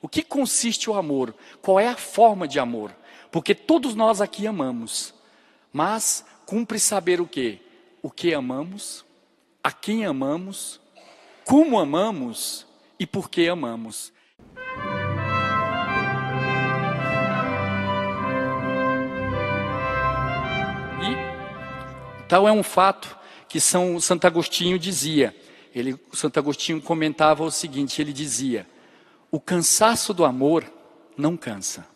O que consiste o amor? Qual é a forma de amor? Porque todos nós aqui amamos, mas cumpre saber o que? O que amamos, a quem amamos, como amamos e por que amamos. E tal é um fato que São Santo Agostinho dizia. Ele, Santo Agostinho comentava o seguinte: ele dizia, o cansaço do amor não cansa.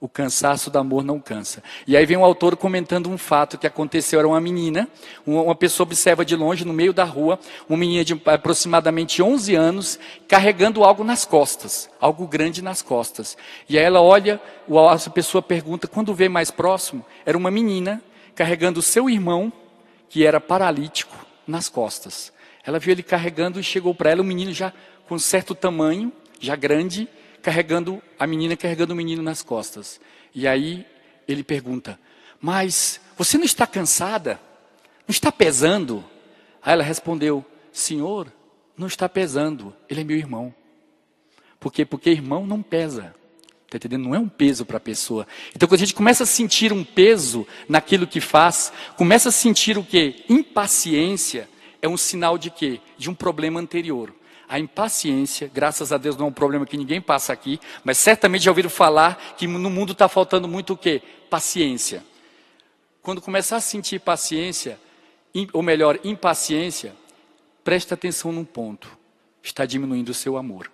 O cansaço do amor não cansa. E aí vem o autor comentando um fato que aconteceu. Era uma menina, uma pessoa observa de longe, no meio da rua, uma menina de aproximadamente 11 anos, carregando algo nas costas, algo grande nas costas. E aí ela olha, essa pessoa pergunta, quando vê mais próximo, era uma menina carregando seu irmão, que era paralítico, nas costas. Ela viu ele carregando e chegou para ela, o menino já com certo tamanho, já grande, carregando a menina carregando o menino nas costas. E aí ele pergunta: "Mas você não está cansada? Não está pesando?" Aí ela respondeu: "Senhor, não está pesando. Ele é meu irmão." Por quê? Porque irmão não pesa. Está entendendo? Não é um peso para a pessoa. Então, quando a gente começa a sentir um peso naquilo que faz, começa a sentir o quê? Impaciência, é um sinal de quê? De um problema anterior. A impaciência, graças a Deus, não é um problema que ninguém passa aqui, mas certamente já ouviram falar que no mundo está faltando muito o quê? Paciência. Quando começar a sentir paciência, ou melhor, impaciência, preste atenção num ponto. Está diminuindo o seu amor.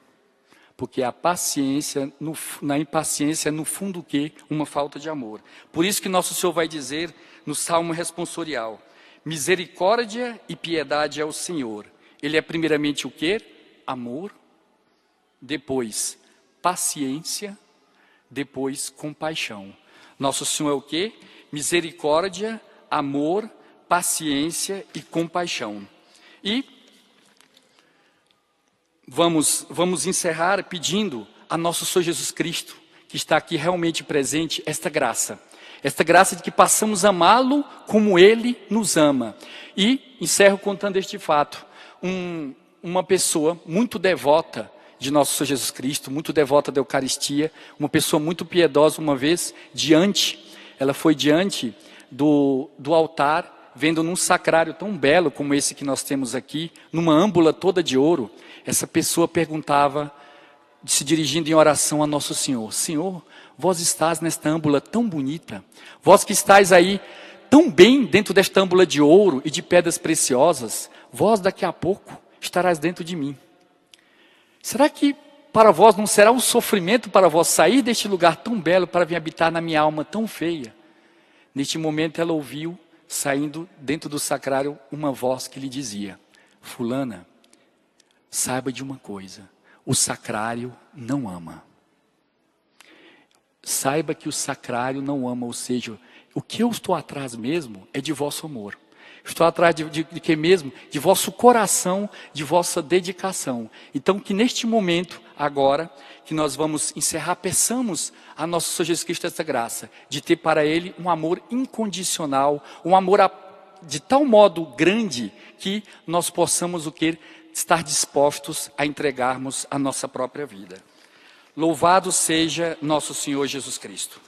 Porque a paciência, no, na impaciência, no fundo o quê? Uma falta de amor. Por isso que nosso Senhor vai dizer no Salmo responsorial: Misericórdia e piedade é o Senhor. Ele é primeiramente o quê? Amor, depois paciência, depois compaixão. Nosso Senhor é o que? Misericórdia, amor, paciência e compaixão. E vamos, vamos encerrar pedindo a nosso Senhor Jesus Cristo, que está aqui realmente presente, esta graça. Esta graça de que passamos a amá-lo como ele nos ama. E encerro contando este fato. Um, uma pessoa muito devota de nosso Senhor Jesus Cristo, muito devota da Eucaristia, uma pessoa muito piedosa, uma vez, diante, ela foi diante do, do altar, vendo num sacrário tão belo como esse que nós temos aqui, numa âmbula toda de ouro, essa pessoa perguntava, se dirigindo em oração a Nosso Senhor: Senhor, vós estás nesta âmbula tão bonita, vós que estáis aí tão bem dentro desta âmbula de ouro e de pedras preciosas, vós daqui a pouco estarás dentro de mim. Será que para vós não será um sofrimento para vós sair deste lugar tão belo para vir habitar na minha alma tão feia? Neste momento ela ouviu, saindo dentro do sacrário, uma voz que lhe dizia: Fulana, saiba de uma coisa: o sacrário não ama. Saiba que o sacrário não ama, ou seja, o que eu estou atrás mesmo é de vosso amor. Estou atrás de, de, de que mesmo? De vosso coração, de vossa dedicação. Então, que neste momento, agora, que nós vamos encerrar, peçamos a nosso Senhor Jesus Cristo essa graça, de ter para Ele um amor incondicional, um amor a, de tal modo grande que nós possamos o que estar dispostos a entregarmos a nossa própria vida. Louvado seja nosso Senhor Jesus Cristo.